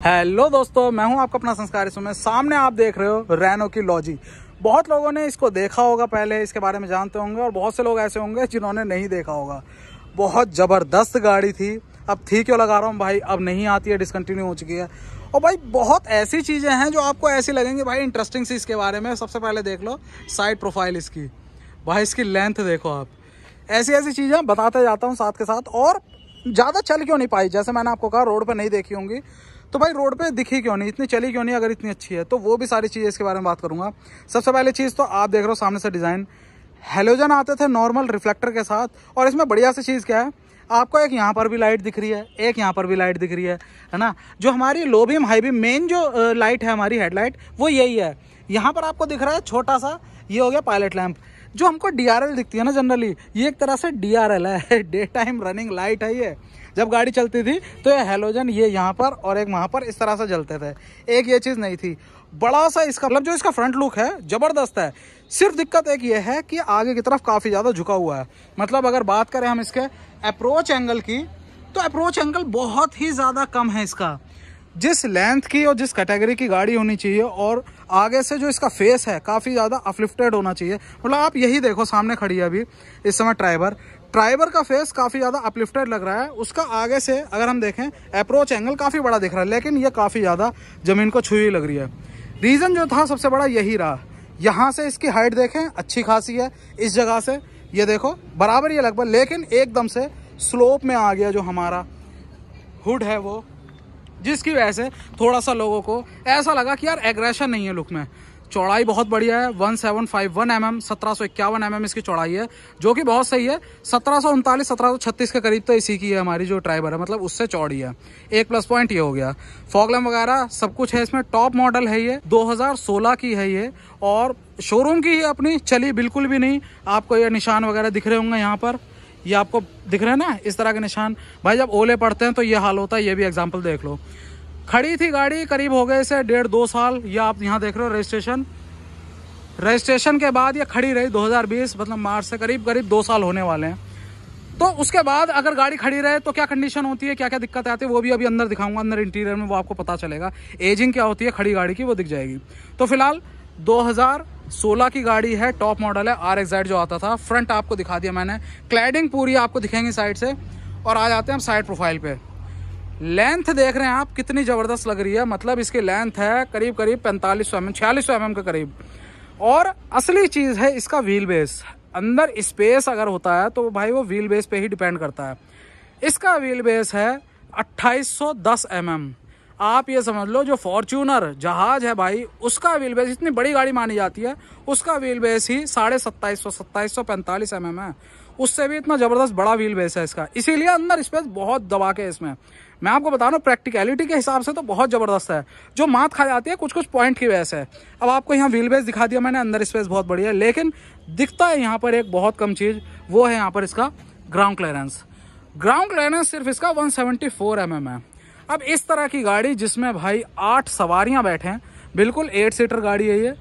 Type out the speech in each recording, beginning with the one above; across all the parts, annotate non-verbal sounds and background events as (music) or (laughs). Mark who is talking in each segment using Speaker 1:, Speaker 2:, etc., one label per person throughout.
Speaker 1: Hello दोस्तों, मैं हूँ आपका अपना संस्कार इसमें सामने आप देख रहे हो रैनो की लॉजी। बहुत लोगों ने इसको देखा होगा पहले, इसके बारे में जानते होंगे, और बहुत से लोग ऐसे होंगे जिन्होंने नहीं देखा होगा। बहुत ज़बरदस्त गाड़ी थी। अब थी क्यों लगा रहा हूँ? भाई, अब नहीं आती है डिसकंटिन्यू हो चुकी है। और भाई, बहुत ऐसी चीज़ें हैं जो आपको ऐसी लगेंगी, भाई इंटरेस्टिंग सी इसके बारे में। सबसे पहले देख लो साइड प्रोफ़ाइल इसकी। भाई, इसकी लेंथ देखो आप। ऐसी ऐसी चीज़ें बताते जाता हूँ साथ के साथ, और ज़्यादा चल क्यों नहीं पाई? जैसे मैंने आपको कहा, रोड पर नहीं देखी होंगी। तो भाई रोड पे दिखी क्यों नहीं? इतनी चली क्यों नहीं अगर इतनी अच्छी है? तो वो भी सारी चीज़ें इसके बारे में बात करूँगा। सबसे पहले चीज़ तो आप देख रहे हो सामने से डिज़ाइन। हेलोजन आते थे नॉर्मल रिफ्लेक्टर के साथ, और इसमें बढ़िया सी चीज़ क्या है? आपको एक यहाँ पर भी लाइट दिख रही है, एक यहाँ पर भी लाइट दिख रही है है ना? जो हमारी low beam, high beam, main जो लाइट है हमारी हेडलाइट, वो यही है। यहाँ पर आपको दिख रहा है छोटा सा, ये हो गया पायलट लैंप। जो हमको डीआरएल दिखती है ना जनरली, ये एक तरह से डीआरएल है। डे टाइम रनिंग लाइट है ये। जब गाड़ी चलती थी तो ये हेलोजन ये यहाँ पर और एक वहाँ पर इस तरह से जलते थे। एक ये चीज़ नहीं थी। बड़ा सा इसका मतलब जो इसका फ्रंट लुक है, ज़बरदस्त है। सिर्फ़ दिक्कत एक ये है कि आगे की तरफ़ काफ़ी ज़्यादा झुका हुआ है। मतलब अगर बात करें हम इसके अप्रोच एंगल की तो अप्रोच एंगल बहुत ही ज़्यादा कम है इसका। जिस लेंथ की और जिस कैटेगरी की गाड़ी होनी चाहिए और आगे से जो इसका फेस है, काफ़ी ज़्यादा अपलिफ्टेड होना चाहिए। मतलब आप यही देखो सामने खड़ी है अभी, इस समय ड्राइवर ड्राइवर का फेस काफ़ी ज़्यादा अपलिफ्टेड लग रहा है। उसका आगे से अगर हम देखें अप्रोच एंगल काफ़ी बड़ा दिख रहा है, लेकिन ये काफ़ी ज़्यादा ज़मीन को छुई लग रही है। रीज़न जो था, सबसे बड़ा यही रहा। यहाँ से इसकी हाइट देखें, अच्छी खासी है इस जगह से। ये देखो, बराबर ये लगभग, लेकिन एकदम से स्लोप में आ गया जो हमारा हुड है वो। जिसकी वजह से थोड़ा सा लोगों को ऐसा लगा कि यार एग्रेशन नहीं है लुक में। चौड़ाई बहुत बढ़िया है one seven five one M M सत्रह सौ इक्यावन एम एम इसकी चौड़ाई है, जो कि बहुत सही है। सत्रह सौ उनतालीस, सत्रह सौ छत्तीस के करीब तो इसी की है हमारी जो ड्राइवर है मतलब उससे चौड़ी है। एक प्लस पॉइंट ये हो गया। फॉगलम वगैरह सब कुछ है इसमें टॉप मॉडल है ये 2016 की है ये, और शोरूम की है अपनी चली बिल्कुल भी नहीं। आपको ये निशान वगैरह दिख रहे होंगे यहाँ पर। ये आपको दिख रहे हैं ना, इस तरह के निशान। भाई जब ओले पड़ते हैं तो ये हाल होता है, ये भी एग्ज़ाम्पल देख लो। खड़ी थी गाड़ी, करीब हो गए इसे डेढ़ दो साल, या आप यहाँ देख रहे हो रजिस्ट्रेशन। रजिस्ट्रेशन के बाद ये खड़ी रही 2020 मतलब मार्च से करीब करीब दो साल होने वाले हैं। तो उसके बाद अगर गाड़ी खड़ी रहे तो क्या कंडीशन होती है क्या क्या दिक्कत आती है, वो भी अभी अंदर दिखाऊँगा, अंदर इंटीरियर में वो आपको पता चलेगा। एजिंग क्या होती है, खड़ी गाड़ी की वो दिख जाएगी। तो फ़िलहाल 2016 की गाड़ी है टॉप मॉडल है आर एक्साइड जो आता था फ्रंट आपको दिखा दिया मैंने। क्लैडिंग पूरी आपको दिखेंगी साइड से, और आ जाते हैं हम साइड प्रोफ़ाइल पे। लेंथ देख रहे हैं आप, कितनी ज़बरदस्त लग रही है। मतलब इसकी लेंथ है करीब करीब पैंतालीस सौ एम एम, छियालीस सौ एम एम के करीब। और असली चीज़ है इसका व्हील बेस अंदर स्पेस अगर होता है तो भाई वो व्हील बेस पे ही डिपेंड करता है। इसका व्हील बेस है 2810 एम mm. आप ये समझ लो, जो फॉर्च्यूनर जहाज़ है भाई, उसका व्हील बेस इतनी बड़ी गाड़ी मानी जाती है, उसका व्हील बेस ही साढ़े सत्ताईस सौ सत्ताईस सौ पैंतालीस एम mm है। उससे भी इतना ज़बरदस्त बड़ा व्हील बेस है इसका। इसीलिए अंदर स्पेस बहुत दबा के इसमें। मैं आपको बता रहा हूँ प्रैक्टिकलिटी के हिसाब से तो बहुत ज़बरदस्त है। जो मात खा जाती है, कुछ कुछ पॉइंट की वजह से। अब आपको यहाँ व्हील बेस दिखा दिया मैंने, अंदर स्पेस बहुत बढ़िया है, लेकिन दिखता है यहाँ पर एक बहुत कम चीज़, वो है यहाँ पर इसका ग्राउंड क्लियरेंस ग्राउंड क्लियरेंस सिर्फ़ इसका वन सेवेंटी mm है। अब इस तरह की गाड़ी जिसमें भाई आठ सवारियाँ बैठे हैं, बिल्कुल एट सीटर गाड़ी है ये,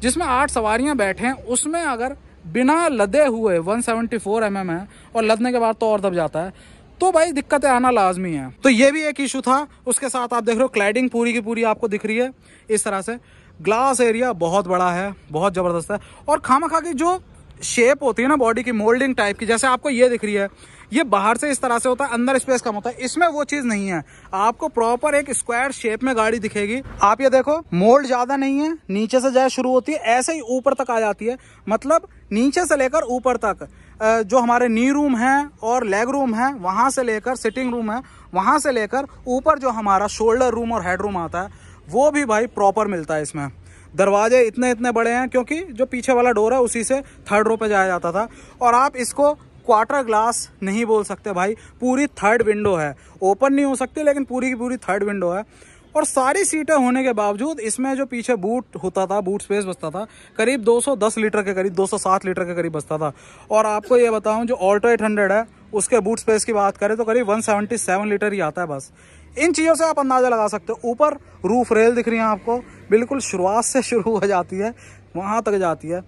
Speaker 1: जिसमें आठ सवारियाँ बैठे हैं, उसमें अगर बिना लदे हुए 174 mm है, और लदने के बाद तो और दब जाता है तो भाई दिक्कतें आना लाजमी है। तो ये भी एक इशू था। उसके साथ आप देख रहे हो क्लैडिंग पूरी की पूरी आपको दिख रही है इस तरह से। ग्लास एरिया बहुत बड़ा है, बहुत ज़बरदस्त है। और खामा खा की जो शेप होती है ना बॉडी की मोल्डिंग टाइप की, जैसे आपको ये दिख रही है, ये बाहर से इस तरह से होता है, अंदर स्पेस कम होता है। इसमें वो चीज़ नहीं है। आपको प्रॉपर एक स्क्वायर शेप में गाड़ी दिखेगी। आप ये देखो मोल्ड ज़्यादा नहीं है, नीचे से जाए शुरू होती है, ऐसे ही ऊपर तक आ जाती है। मतलब नीचे से लेकर ऊपर तक। जो हमारे नी रूम है और लेग रूम है, वहाँ से लेकर सिटिंग रूम है, वहाँ से लेकर ऊपर जो हमारा शोल्डर रूम और हेड रूम आता है, वो भी भाई प्रॉपर मिलता है इसमें। दरवाजे इतने इतने बड़े हैं क्योंकि जो पीछे वाला डोर है, उसी से थर्ड रो पे जाया जाता था। और आप इसको क्वार्टर ग्लास नहीं बोल सकते भाई, पूरी थर्ड विंडो है। ओपन नहीं हो सकती, लेकिन पूरी की पूरी थर्ड विंडो है। और सारी सीटें होने के बावजूद इसमें जो पीछे बूट होता था, बूट स्पेस बचता था, करीब 210 लीटर के करीब 207 लीटर के करीब बचता था। और आपको ये बताऊँ, जो ऑल्टो 800 है, उसके बूट स्पेस की बात करें तो करीब 177 लीटर ही आता है बस। इन चीज़ों से आप अंदाज़ा लगा सकते हो। ऊपर रूफ रेल दिख रही है आपको, बिल्कुल शुरुआत से शुरू हो जाती है, वहाँ तक जाती है।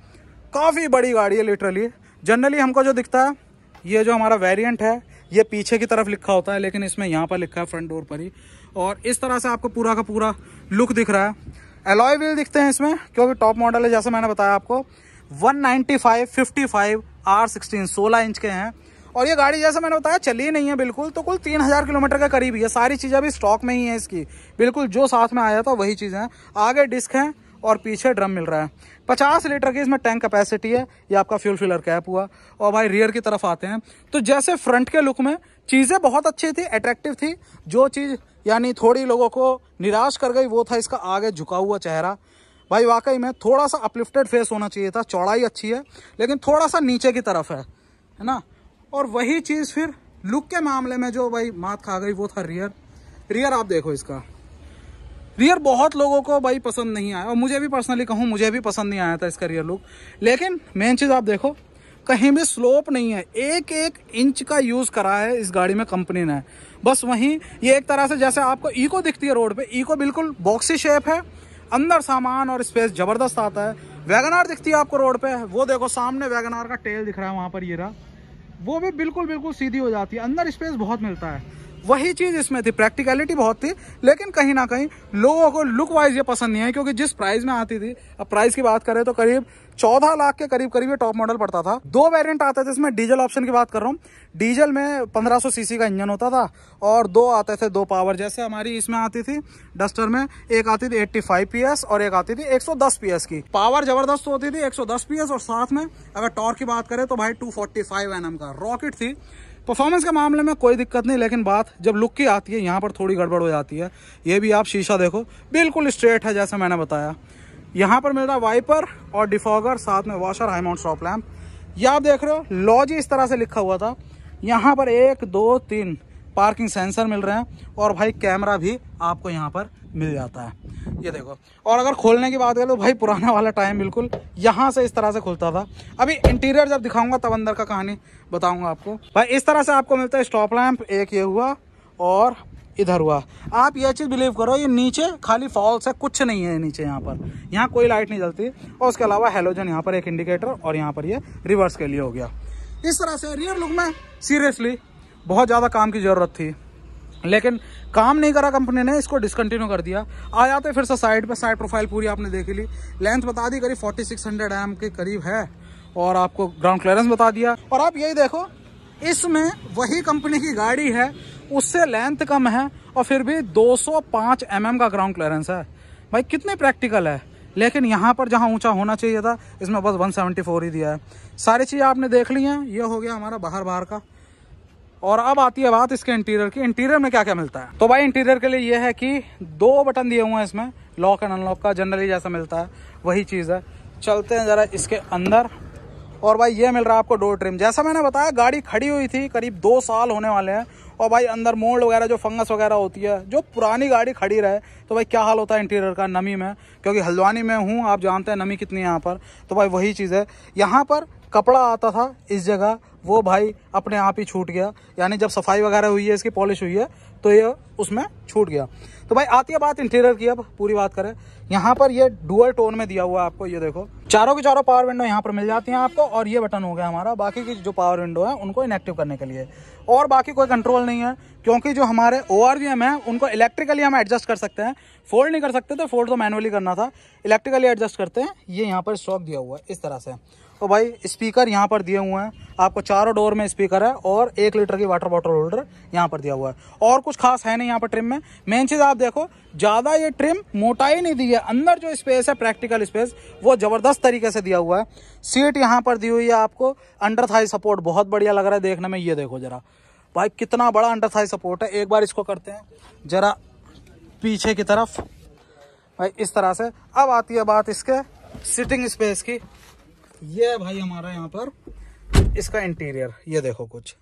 Speaker 1: काफ़ी बड़ी गाड़ी है लिटरली जनरली हमको जो दिखता है, ये जो हमारा वेरियंट है ये पीछे की तरफ़ लिखा होता है, लेकिन इसमें यहाँ पर लिखा है फ्रंट डोर पर ही। और इस तरह से आपको पूरा का पूरा लुक दिख रहा है। एलॉय व्हील दिखते हैं इसमें, क्योंकि टॉप मॉडल है, जैसे मैंने बताया आपको। 195 55 आर सिक्सटीन सोलह इंच के हैं। और ये गाड़ी, जैसे मैंने बताया, चली नहीं है बिल्कुल तो कुल तीन हज़ार किलोमीटर के करीब ही है। सारी चीज़ें अभी स्टॉक में ही है इसकी। बिल्कुल, जो साथ में आया था, वही चीज़ें आगे डिस्क है। और पीछे ड्रम मिल रहा है। पचास लीटर की इसमें टैंक कैपेसिटी है। ये आपका फ्यूल फिलर कैप हुआ। और भाई रियर की तरफ़ आते हैं। तो जैसे फ्रंट के लुक में चीज़ें बहुत अच्छी थी अट्रैक्टिव थी। जो चीज़, यानी थोड़ी लोगों को निराश कर गई, वो था इसका आगे झुका हुआ चेहरा। भाई वाकई में थोड़ा सा अपलिफ्टेड फेस होना चाहिए था। चौड़ाई अच्छी है, लेकिन थोड़ा सा नीचे की तरफ़ है। है ना? और वही चीज़ फिर लुक के मामले में जो भाई मात खा गई, वो था रियर रियर आप देखो इसका। रियर बहुत लोगों को भाई पसंद नहीं आया। और मुझे भी पर्सनली कहूँ, मुझे भी पसंद नहीं आया था इसका रियर लुक लेकिन मेन चीज़ आप देखो, कहीं भी स्लोप नहीं है। एक एक इंच का यूज़ करा है इस गाड़ी में कंपनी ने। बस वहीं ये एक तरह से जैसे आपको ईको दिखती है रोड पे। ईको बिल्कुल बॉक्सी शेप है। अंदर सामान और स्पेस ज़बरदस्त आता है। वैगनार दिखती है आपको रोड पे। वो देखो, सामने वैगनार का टेल दिख रहा है वहाँ पर ये रहा। वो भी बिल्कुल बिल्कुल सीधी हो जाती है। अंदर स्पेस बहुत मिलता है। वही चीज़ इसमें थी। प्रैक्टिकलिटी बहुत थी, लेकिन कहीं ना कहीं लोगों को लुक वाइज ये पसंद नहीं है क्योंकि जिस प्राइस में आती थी, अब प्राइस की बात करें तो करीब चौदह लाख के करीब करीब ये टॉप मॉडल पड़ता था। दो वेरिएंट आते थे इसमें डीजल ऑप्शन की बात कर रहा हूँ। डीजल में 1500 सीसी का इंजन होता था, और दो आते थे, दो पावर जैसे हमारी इसमें आती थी डस्टर में, एक आती थी 85 पीएस और एक आती थी 110 पीएस की। पावर ज़बरदस्त होती थी 110 पीएस और साथ में अगर टॉर्क की बात करें तो भाई 245 एनएम का। रॉकेट थी परफॉर्मेंस के मामले में कोई दिक्कत नहीं, लेकिन बात जब लुक की आती है, यहाँ पर थोड़ी गड़बड़ हो जाती है। ये भी आप शीशा देखो, बिल्कुल स्ट्रेट है, जैसे मैंने बताया। यहाँ पर मेरा वाइपर और डिफॉगर साथ में washer high mount stop lamp ये आप देख रहे हो लॉजी इस तरह से लिखा हुआ था। यहाँ पर एक, दो, तीन पार्किंग सेंसर मिल रहे हैं और भाई कैमरा भी आपको यहाँ पर मिल जाता है। ये देखो। और अगर खोलने की बात करें तो भाई पुराना वाला टाइम बिल्कुल यहाँ से इस तरह से खुलता था। अभी इंटीरियर जब दिखाऊँगा तब अंदर का कहानी बताऊँगा आपको। भाई इस तरह से आपको मिलता है स्टॉप लैम्प एक ये हुआ और इधर हुआ। आप ये चीज़ बिलीव करो, ये नीचे खाली फॉल्स है, कुछ नहीं है नीचे यहाँ पर। यहाँ कोई लाइट नहीं जलती। और उसके अलावा हेलोजन यहाँ पर एक इंडिकेटर और यहाँ पर ये रिवर्स के लिए हो गया। इस तरह से रियर लुक में सीरियसली बहुत ज़्यादा काम की ज़रूरत थी। लेकिन काम नहीं करा कंपनी ने, इसको डिसकंटिन्यू कर दिया। आ जाते फिर से साइड पे साइड प्रोफ़ाइल पूरी आपने देख ली। लेंथ बता दी, करीब 4600 एम के करीब है। और आपको ग्राउंड क्लियरेंस बता दिया। और आप यही देखो, इसमें वही कंपनी की गाड़ी है, उससे लेंथ कम है, और फिर भी 205 mm का ग्राउंड क्लियरेंस है। भाई, कितने प्रैक्टिकल है। लेकिन यहाँ पर जहाँ ऊँचा होना चाहिए था, इसमें बस 174 ही दिया है। सारी चीज़ें आपने देख ली हैं, ये हो गया हमारा बाहर बाहर का। और अब आती है बात इसके इंटीरियर की। इंटीरियर में क्या क्या मिलता है? तो भाई इंटीरियर के लिए ये है कि दो बटन दिए हुए हैं इसमें। लॉक एंड अनलॉक का जनरली जैसा मिलता है, वही चीज़ है। चलते हैं ज़रा इसके अंदर। और भाई ये मिल रहा है आपको डोर ट्रिम जैसा मैंने बताया, गाड़ी खड़ी हुई थी करीब दो साल होने वाले हैं। और भाई अंदर मोल्ड वगैरह, जो फंगस वगैरह होती है, जो पुरानी गाड़ी खड़ी रहे तो भाई क्या हाल होता है इंटीरियर का नमी में? क्योंकि हल्द्वानी में हूँ, आप जानते हैं नमी कितनी है यहाँ पर। तो भाई वही चीज़ है। यहाँ पर कपड़ा आता था इस जगह वो भाई अपने आप ही छूट गया। यानी जब सफ़ाई वगैरह हुई है, इसकी पॉलिश हुई है तो ये उसमें छूट गया। तो भाई, आती है बात इंटीरियर की अब, पूरी बात करें। यहाँ पर ये डुअल टोन में दिया हुआ है आपको, ये देखो। चारों की चारों पावर विंडो यहाँ पर मिल जाती हैं आपको, और ये बटन हो गया हमारा। बाकी की जो पावर विंडो है, उनको इनएक्टिव करने के लिए। और बाकी कोई कंट्रोल नहीं है, क्योंकि जो हमारे ओ आर है, उनको इलेक्ट्रिकली हम एडजस्ट कर सकते हैं। फोल्ड नहीं कर सकते तो फोल्ड तो मैनुअली करना था। इलेक्ट्रिकली एडजस्ट करते हैं, ये यहाँ पर स्टॉक दिया हुआ है, इस तरह से। तो भाई स्पीकर यहाँ पर दिए हुए हैं। आपको चारों डोर में स्पीकर है और एक लीटर की वाटर बॉटल होल्डर यहाँ पर दिया हुआ है। और कुछ खास है नहीं यहाँ पर ट्रिम में। मेन चीज़ आप देखो, ज़्यादा ये ट्रिम मोटाई नहीं दी है। अंदर जो स्पेस है प्रैक्टिकल स्पेस वो ज़बरदस्त तरीके से दिया हुआ है। सीट यहाँ पर दी हुई है आपको। अंडर थाई सपोर्ट बहुत बढ़िया लग रहा है देखने में। ये देखो जरा। भाई कितना बड़ा अंडर थाई सपोर्ट है। एक बार इसको करते हैं। जरा पीछे की तरफ़। भाई इस तरह से। अब आती है बात इसके सिटिंग स्पेस की। ये है भाई हमारा यहाँ पर इसका इंटीरियर ये देखो कुछ।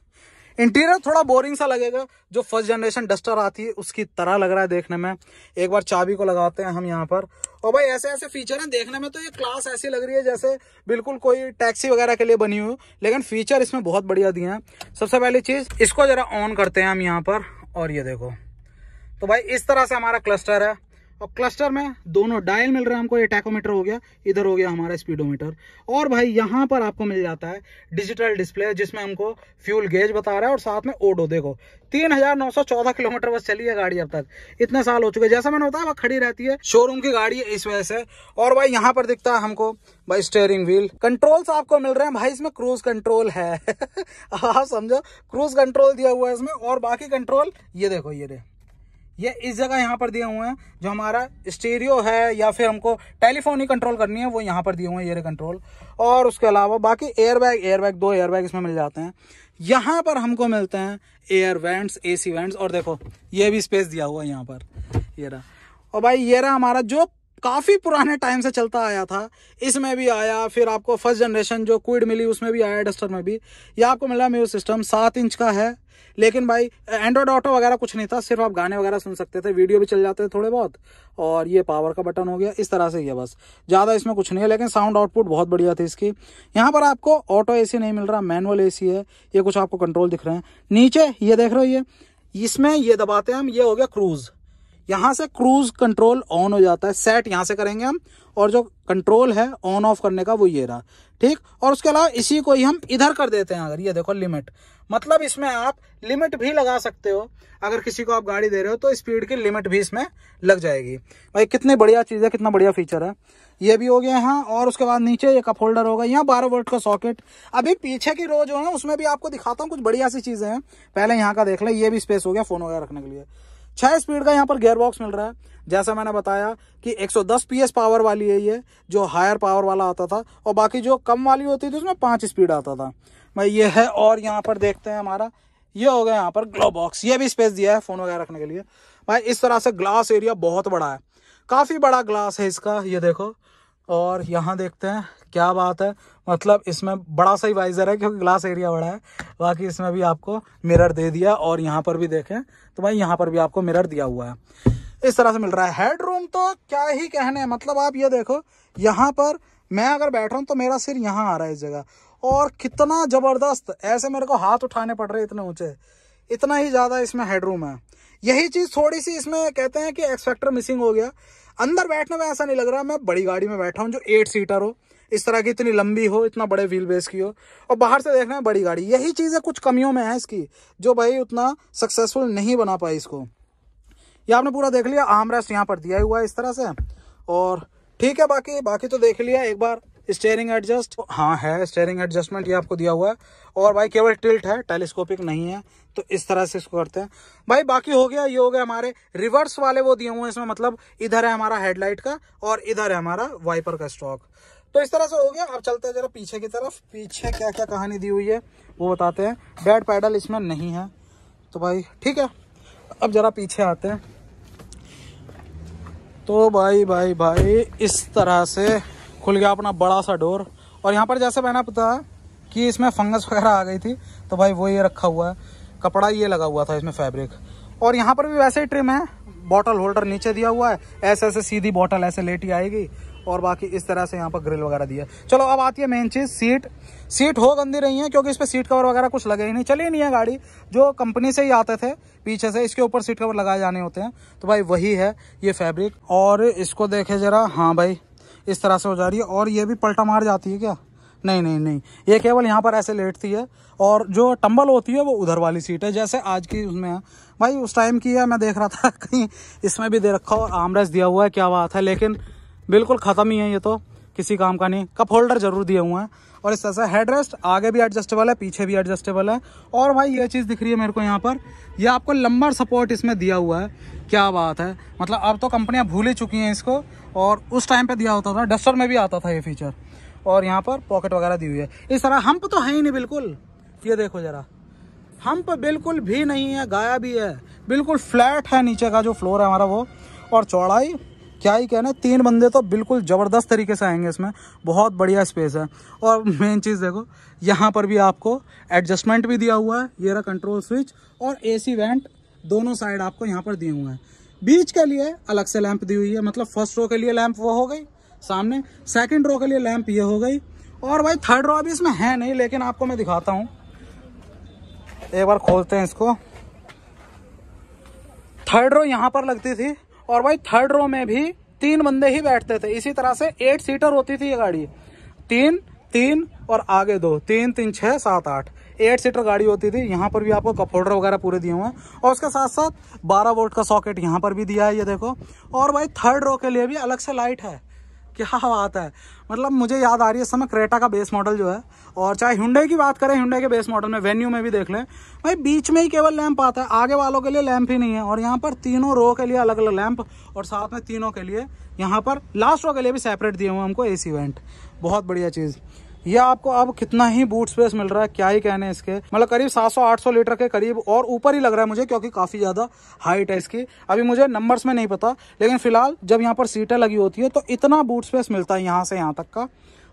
Speaker 1: इंटीरियर थोड़ा बोरिंग सा लगेगा, जो फ़र्स्ट जनरेशन डस्टर आती है, उसकी तरह लग रहा है देखने में। एक बार चाबी को लगाते हैं हम यहाँ पर। और भाई ऐसे ऐसे फीचर हैं, देखने में तो ये क्लास ऐसी लग रही है जैसे बिल्कुल कोई टैक्सी वगैरह के लिए बनी हुई। लेकिन फीचर इसमें बहुत बढ़िया दिए हैं। सबसे पहली चीज़, इसको जरा ऑन करते हैं हम यहाँ पर। और ये देखो। तो भाई इस तरह से हमारा क्लस्टर है। और क्लस्टर में दोनों डायल मिल रहे हैं हमको, ये टैकोमीटर हो गया, इधर हो गया हमारा स्पीडोमीटर और भाई, यहाँ पर आपको मिल जाता है डिजिटल डिस्प्ले जिसमें हमको फ्यूल गेज बता रहा है और साथ में ओडो देखो, तीन हज़ार नौ सौ चौदह किलोमीटर बस चली है गाड़ी अब तक। इतने साल हो चुके हैं। जैसा मैंने बताया, वह खड़ी रहती है शोरूम की गाड़ी है इस वजह से। और भाई, यहाँ पर दिखता है हमको, भाई स्टेयरिंग व्हील कंट्रोल्स आपको मिल रहे हैं। भाई, इसमें क्रूज कंट्रोल है। (laughs) आप समझो क्रूज कंट्रोल दिया हुआ है इसमें। और बाकी कंट्रोल ये देखो ये देखो। ये इस जगह यहाँ पर दिए हुए हैं, जो हमारा स्टीरियो है या फिर हमको टेलीफोन ही कंट्रोल करनी है, वो यहाँ पर दिए हुए हैं, ये कंट्रोल और उसके अलावा बाकी एयरबैग एयरबैग एयर बैग दो एयरबैग इसमें मिल जाते हैं। यहाँ पर हमको मिलते हैं एयर वेंट्स एसी वेंट्स और देखो, ये भी स्पेस दिया हुआ है यहाँ पर, ये रहा। और भाई, ये रहा हमारा जो काफ़ी पुराने टाइम से चलता आया था। इसमें भी आया, फिर आपको फ़र्स्ट जनरेशन जो क्विड मिली, उसमें भी आया डस्टर में भी। ये आपको मिला म्यूज़िक सिस्टम सात इंच का है। लेकिन भाई एंड्रॉयड ऑटो वगैरह कुछ नहीं था, सिर्फ़ आप गाने वगैरह सुन सकते थे वीडियो भी चल जाते थे थोड़े बहुत। और ये पावर का बटन हो गया, इस तरह से है बस। ज़्यादा इसमें कुछ नहीं है, लेकिन साउंड आउटपुट बहुत बढ़िया थी इसकी। यहाँ पर आपको ऑटो एसी नहीं मिल रहा मैनुअल एसी है। ये कुछ आपको कंट्रोल दिख रहे हैं। नीचे, ये देख रहे हो ये। इसमें ये दबाते हैं हम, ये हो गया क्रूज़ यहाँ से क्रूज कंट्रोल ऑन हो जाता है, सेट यहाँ से करेंगे हम, और जो कंट्रोल है ऑन ऑफ़ करने का वो ये रहा, ठीक? और उसके अलावा इसी को ही हम इधर कर देते हैं, अगर ये देखो लिमिट मतलब इसमें आप लिमिट भी लगा सकते हो, अगर किसी को आप गाड़ी दे रहे हो तो स्पीड की लिमिट भी इसमें लग जाएगी। भाई, कितनी बढ़िया चीज़ है, कितना बढ़िया फीचर है। ये भी हो गया यहाँ, और उसके बाद नीचे ये कप होल्डर होगा, यहाँ बारह वोल्ट का सॉकेट अभी पीछे की रो जो है, उसमें भी आपको दिखाता हूँ कुछ बढ़िया सी चीज़ें हैं। पहले यहाँ का देख ले, ये भी स्पेस हो गया फ़ोन वगैरह रखने के लिए। छह स्पीड का यहाँ पर गेयर बॉक्स मिल रहा है। जैसा मैंने बताया कि 110 पीएस पावर वाली है ये, जो हायर पावर वाला आता था, और बाकी जो कम वाली होती थी, उसमें पाँच स्पीड आता था। भाई ये है, और यहाँ पर देखते हैं हमारा, ये हो गया यहाँ पर ग्लो बॉक्स ये भी स्पेस दिया है फ़ोन वगैरह रखने के लिए। भाई, इस तरह से ग्लास एरिया बहुत बड़ा है। काफ़ी बड़ा ग्लास है इसका, ये देखो। और यहाँ देखते हैं, क्या बात है। मतलब इसमें बड़ा सा ही वाइजर है, क्योंकि ग्लास एरिया बड़ा है। बाकी इसमें भी आपको मिरर दे दिया और यहाँ पर भी देखें तो भाई यहाँ पर भी आपको मिरर दिया हुआ है। इस तरह से मिल रहा है। हेड रूम तो क्या ही कहने मतलब आप ये देखो, यहाँ पर मैं अगर बैठ रहा हूँ तो मेरा सिर यहाँ आ रहा है इस जगह। और कितना ज़बरदस्त, ऐसे मेरे को हाथ उठाने पड़ रहे इतने ऊँचे। इतना ही ज़्यादा इसमें हेडरूम है। यही चीज़ थोड़ी सी इसमें कहते हैं कि एक्सपेक्टर मिसिंग हो गया। अंदर बैठने में ऐसा नहीं लग रहा, मैं बड़ी गाड़ी में बैठा हूँ जो एट सीटर हो। इस तरह की इतनी लंबी हो, इतना बड़े व्हील बेस की हो। और बाहर से देखना है बड़ी गाड़ी। यही चीज़ें कुछ कमियों में है इसकी, जो भाई उतना सक्सेसफुल नहीं बना पाई इसको। ये आपने पूरा देख लिया आम रेस्ट यहाँ पर दिया हुआ है इस तरह से। और ठीक है, बाकी बाकी तो देख लिया एक बार। Steering adjust? हाँ है, स्टेयरिंग एडजस्टमेंट ये आपको दिया हुआ है। और भाई, केवल टिल्ट है, टेलीस्कोपिक नहीं है तो इस तरह से इसको करते हैं। भाई, बाकी हो गया, ये हो गया हमारे रिवर्स वाले वो दिए हुए हैं, इसमें मतलब इधर है हमारा हेडलाइट का और इधर है हमारा वाइपर का स्टॉक। तो इस तरह से हो गया, अब चलते हैं जरा पीछे की तरफ़। पीछे क्या क्या कहानी दी हुई है, वो बताते हैं। डेड पैडल इसमें नहीं है तो भाई, ठीक है, अब जरा पीछे आते हैं। तो भाई भाई भाई, इस तरह से खुल गया अपना बड़ा सा डोर। और यहाँ पर जैसे मैंने पता कि इसमें फंगस वगैरह आ गई थी तो भाई वो ये रखा हुआ है। कपड़ा ये लगा हुआ था इसमें फैब्रिक और यहाँ पर भी वैसे ही ट्रिम है। बॉटल होल्डर नीचे दिया हुआ है। ऐसे ऐसे सीधी बॉटल ऐसे लेटी आएगी। और बाकी इस तरह से यहाँ पर ग्रिल वगैरह दिया चलो, अब आती है मेन चीज़ सीट सीट हो गंदी रही है, क्योंकि इस पर सीट कवर वगैरह कुछ लगे ही नहीं। चली नहीं है गाड़ी। जो कंपनी से ही आते थे, पीछे से, इसके ऊपर सीट कवर लगाए जाने होते हैं। तो भाई वही है ये फैब्रिक और इसको देखे जरा। हाँ भाई। इस तरह से हो जा रही है और ये भी पलटा मार जाती है क्या? नहीं नहीं नहीं। ये केवल यहाँ पर ऐसे लेटती है और जो टंबल होती है वो उधर वाली सीट है, जैसे आज की उसमें है। भाई, उस टाइम की है, मैं देख रहा था (laughs) कहीं इसमें भी दे रखा हो आमरेस दिया हुआ है, क्या बात है। लेकिन बिल्कुल ख़त्म ही है ये तो। किसी काम का नहीं। कप होल्डर ज़रूर दिए हुए हैं। और इस तरह से हेड रेस्ट आगे भी एडजस्टेबल है, पीछे भी एडजस्टेबल है। और भाई, ये चीज़ दिख रही है मेरे को यहाँ पर। ये आपको लंबर सपोर्ट इसमें दिया हुआ है। क्या बात है। मतलब अब तो कंपनियाँ भूल ही चुकी हैं इसको। और उस टाइम पर दिया होता था। डस्टर में भी आता था ये फीचर और यहाँ पर पॉकेट वगैरह दी हुई है। इस तरह हम्प तो है ही नहीं, बिल्कुल। ये देखो जरा। हम्प बिल्कुल भी नहीं है गाया भी है। बिल्कुल फ्लैट है नीचे का जो फ्लोर है हमारा वो। और चौड़ाई क्या ही कहना, तीन बंदे तो बिल्कुल ज़बरदस्त तरीके से आएँगे इसमें। बहुत बढ़िया स्पेस है। और मेन चीज़ देखो, यहाँ पर भी आपको एडजस्टमेंट भी दिया हुआ है, ये रहा कंट्रोल स्विच और एसी वेंट दोनों साइड आपको यहाँ पर दिए हुए हैं। बीच के लिए अलग से लैंप दी हुई है मतलब फ़र्स्ट रो के लिए लैंप वो हो गई, सामने सेकेंड रो के लिए लैंप ये हो गई। और भाई थर्ड रो अभी इसमें है नहीं, लेकिन आपको मैं दिखाता हूँ। एक बार खोलते हैं इसको। थर्ड रो यहाँ पर लगती थी और भाई थर्ड रो में भी तीन बंदे ही बैठते थे। इसी तरह से एट सीटर होती थी ये गाड़ी। तीन तीन और आगे दो। तीन तीन, छह, सात, आठ। एट सीटर गाड़ी होती थी। यहाँ पर भी आपको कप होल्डर वगैरह पूरे दिए हुए हैं। और उसके साथ साथ बारह वोल्ट का सॉकेट यहाँ पर भी दिया है, ये देखो। और भाई थर्ड रो के लिए भी अलग से लाइट है। क्या बात है? मतलब मुझे याद आ रही है समय क्रेटा का बेस मॉडल जो है, और चाहे हुंडई की बात करें हुंडई के बेस मॉडल में वेन्यू में भी देख लें, भाई बीच में ही केवल लैंप आता है, आगे वालों के लिए लैंप ही नहीं है, और यहाँ पर तीनों रो के लिए अलग अलग लैंप और साथ में तीनों के लिए यहाँ पर लास्ट रो के लिए भी सेपरेट दिए हुए हमको एसी वेंट बहुत बढ़िया चीज़। ये आपको अब कितना ही बूट स्पेस मिल रहा है, क्या ही कहने इसके? मतलब करीब 700-800 लीटर के करीब और ऊपर ही लग रहा है मुझे, क्योंकि काफ़ी ज़्यादा हाइट है इसकी। अभी मुझे नंबर्स में नहीं पता, लेकिन फ़िलहाल जब यहाँ पर सीटें लगी होती है तो इतना बूट स्पेस मिलता है यहाँ से यहाँ तक का,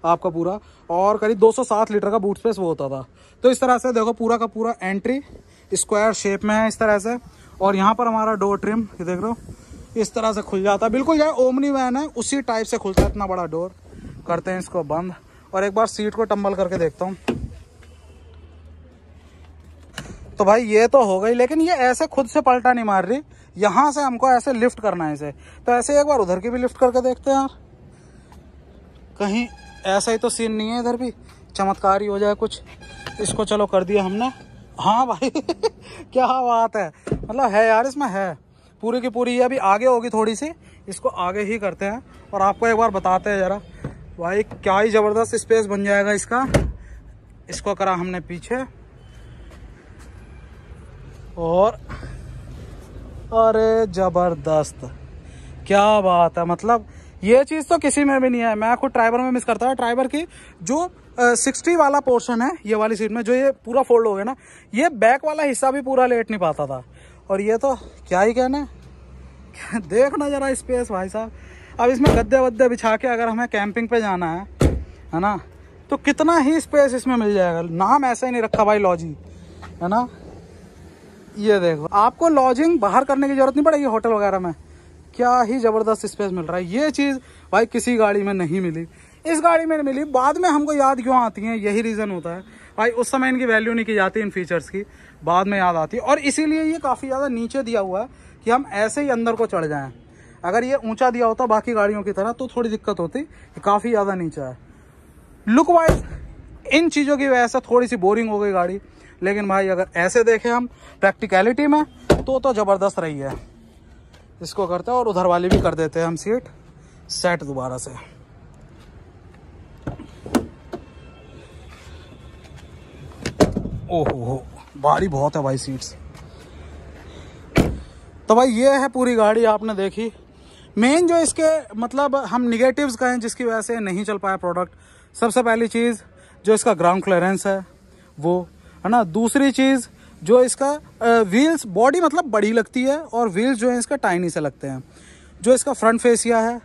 Speaker 1: आपका पूरा। और करीब 207 लीटर का बूट स्पेस वो होता था। तो इस तरह से देखो, पूरा का पूरा एंट्री स्क्वायर शेप में है इस तरह से। और यहाँ पर हमारा डोर ट्रिम ये देख रहे हो, इस तरह से खुल जाता है। बिल्कुल जो ओमनी वैन है, उसी टाइप से खुलता है, इतना बड़ा डोर करते हैं इसको बंद। और एक बार सीट को टम्बल करके देखता हूँ। तो भाई, ये तो हो गई, लेकिन ये ऐसे खुद से पलटा नहीं मार रही। यहाँ से हमको ऐसे लिफ्ट करना है इसे। तो ऐसे एक बार उधर की भी लिफ्ट करके देखते हैं यार। कहीं ऐसा ही तो सीन नहीं है इधर भी। चमत्कार ही हो जाए कुछ। इसको चलो कर दिया हमने। हाँ भाई, (laughs) क्या बात है। मतलब है यार, इसमें है। पूरी की पूरी ये अभी आगे होगी थोड़ी सी। इसको आगे ही करते हैं। और आपको एक बार बताते हैं ज़रा। भाई, क्या ही ज़बरदस्त स्पेस बन जाएगा इसका। इसको करा हमने पीछे। और, अरे ज़बरदस्त। क्या बात है मतलब ये चीज़ तो किसी में भी नहीं है। मैं खुद ड्राइवर में मिस करता हूँ। ड्राइवर की जो सिक्सटी वाला पोर्शन है, ये वाली सीट में, जो ये पूरा फोल्ड हो गया ना, ये बैक वाला हिस्सा भी पूरा लेट नहीं पाता था। और ये तो क्या ही कहना। (laughs) देखना जरा स्पेस भाई साहब। अब इसमें गद्दे वद्दे बिछा के अगर हमें कैंपिंग पे जाना है है ना तो कितना ही स्पेस इसमें मिल जाएगा। नाम ऐसा ही नहीं रखा भाई लॉजिंग है ना? ये देखो, आपको लॉजिंग बाहर करने की ज़रूरत नहीं पड़ेगी होटल वगैरह में। क्या ही ज़बरदस्त स्पेस मिल रहा है। ये चीज़ भाई किसी गाड़ी में नहीं मिली। इस गाड़ी में मिली, बाद में हमको याद क्यों आती है? यही रीजन होता है। भाई, उस समय इनकी वैल्यू नहीं की जाती इन फीचर्स की। बाद में याद आती। है और इसीलिए ये काफ़ी ज़्यादा नीचे दिया हुआ है कि हम ऐसे ही अंदर को चढ़ जाएँ। अगर ये ऊँचा दिया होता बाकी गाड़ियों की तरह तो थोड़ी दिक्कत होती काफ़ी ज़्यादा नीचा है। लुक वाइज इन चीज़ों की वजह से थोड़ी सी बोरिंग हो गई गाड़ी। लेकिन भाई, अगर ऐसे देखें हम प्रैक्टिकलिटी में तो तो ज़बरदस्त रही है। इसको करते हैं और उधर वाली भी कर देते हैं हम सीट सेट दोबारा से। ओहो, हो, भारी बहुत है भाई सीट्स तो भाई, ये है पूरी गाड़ी आपने देखी। मेन जो इसके मतलब हम निगेटिव्स कहें जिसकी वजह से नहीं चल पाया प्रोडक्ट सबसे पहली चीज़ जो इसका ग्राउंड क्लियरेंस है, वो, है ना? दूसरी चीज़ जो इसका व्हील्स बॉडी मतलब बड़ी लगती है और व्हील्स जो है इसका टाइनी से लगते हैं। जो इसका फ्रंट फेसिया है,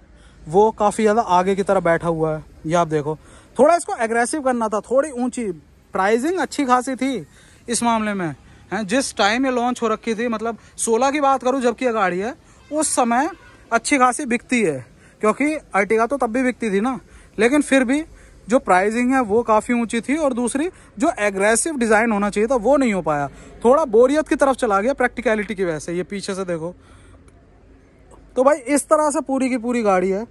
Speaker 1: वो काफ़ी ज़्यादा आगे की तरफ़ बैठा हुआ है। ये आप देखो। थोड़ा इसको एग्रेसिव करना था, थोड़ी ऊँची। प्राइसिंग अच्छी खासी थी इस मामले में, है? जिस टाइम ये लॉन्च हो रखी थी मतलब 16 की बात करूँ, जबकि ये गाड़ी है, उस समय अच्छी खासी बिकती है, क्योंकि अर्टिगा तो तब भी बिकती थी ना। लेकिन फिर भी जो प्राइसिंग है, वो काफ़ी ऊँची थी और दूसरी जो एग्रेसिव डिज़ाइन होना चाहिए था, वो नहीं हो पाया। थोड़ा बोरियत की तरफ़ चला गया प्रैक्टिकलिटी की वजह से, ये पीछे से देखो। तो भाई, इस तरह से पूरी की पूरी गाड़ी है।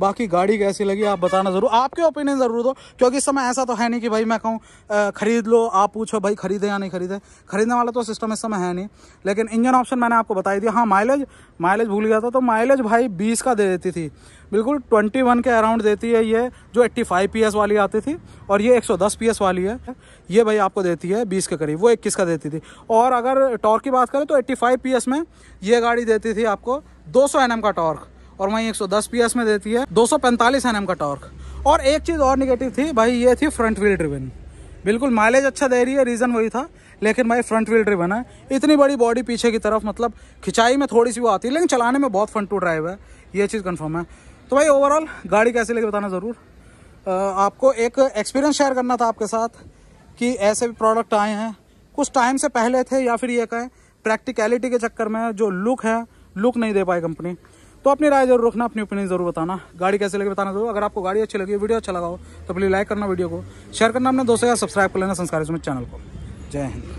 Speaker 1: बाकी गाड़ी कैसी लगी, आप बताना ज़रूर। आपके ओपिनियन ज़रूर दो, क्योंकि इस समय ऐसा तो है नहीं कि भाई मैं कहूँ खरीद लो, आप पूछो भाई खरीदे या नहीं खरीदे। खरीदने वाला तो सिस्टम इस समय है नहीं। लेकिन इंजन ऑप्शन मैंने आपको बताई दिया। हाँ माइलेज माइलेज भूल गया था तो माइलेज भाई बीस का दे देती थी। बिल्कुल ट्वेंटी वन के अराउंड देती है ये, जो एट्टी फाइव पी एस वाली आती थी, और ये एक सौ दस पी एस वाली है। ये भाई आपको देती है बीस के करीब, वो इक्कीस का देती थी। और अगर टॉर्क की बात करें तो एट्टी फाइव पी एस में ये गाड़ी देती थी आपको दो सौ एन एम का टॉर्क और वहीं 110 पीएस में देती है। 245 एनएम का टॉर्क और एक चीज़ और निगेटिव थी, भाई, ये थी फ्रंट व्हील ड्रिवन बिल्कुल माइलेज अच्छा दे रही है रीज़न वही था। लेकिन भाई फ्रंट व्हील ड्रिवन है। इतनी बड़ी बॉडी पीछे की तरफ़ मतलब खिंचाई में थोड़ी सी वो आती है, लेकिन चलाने में बहुत फन टू ड्राइव है। ये चीज़ कन्फर्म है। तो भाई ओवरऑल गाड़ी कैसे लगी बताना ज़रूर। आपको एक एक्सपीरियंस शेयर करना था आपके साथ कि ऐसे भी प्रोडक्ट आए हैं। कुछ टाइम से पहले थे या फिर ये कहें प्रैक्टिकलिटी के चक्कर में जो लुक है लुक नहीं दे पाई कंपनी तो अपनी राय ज़रूर रखना, अपनी ओपिनियन ज़रूर बताना। गाड़ी कैसे लगे बताना ज़रूर। अगर आपको गाड़ी अच्छी लगी, वीडियो अच्छा लगा हो तो प्लीज़ लाइक करना वीडियो को। शेयर करना अपने दोस्तों या सब्सक्राइब कर लेना संस्कार चैनल को। जय हिंद।